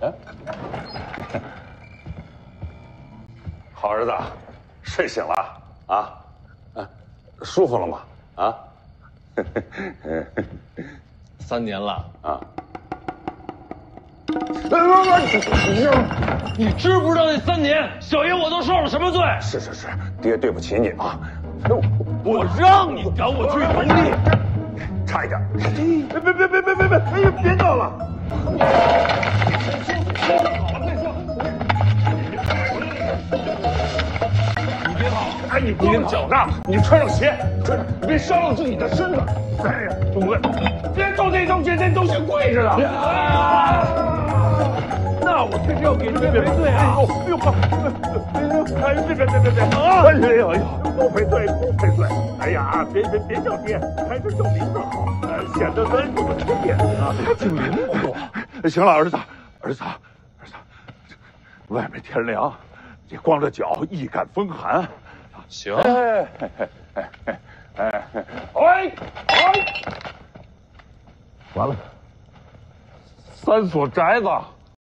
好儿子，睡醒了啊？啊，舒服了吗？啊？三年了啊！你知不知道那三年，小爷我都受了什么罪？是是是，爹对不起你啊！我让你赶我去农地，差一点。别别别别别别别！哎呀，别闹了！哎，你光脚呢，你穿上鞋，穿上，别伤了自己的身子。哎呀，东哥，别动这东西，这东西贵着呢。那我这是要给你赔罪啊！哎呦，哎呦，别别别别别！啊！哎呦哎呦，不赔罪不赔罪！哎呀，别别别叫爹，还是叫名字好，显得咱有个尊严啊！还挺灵活。行了，儿子，儿子，儿子，外面天凉，你光着脚易感风寒。行。哎哎哎哎哎！哎哎！完了，三所宅子。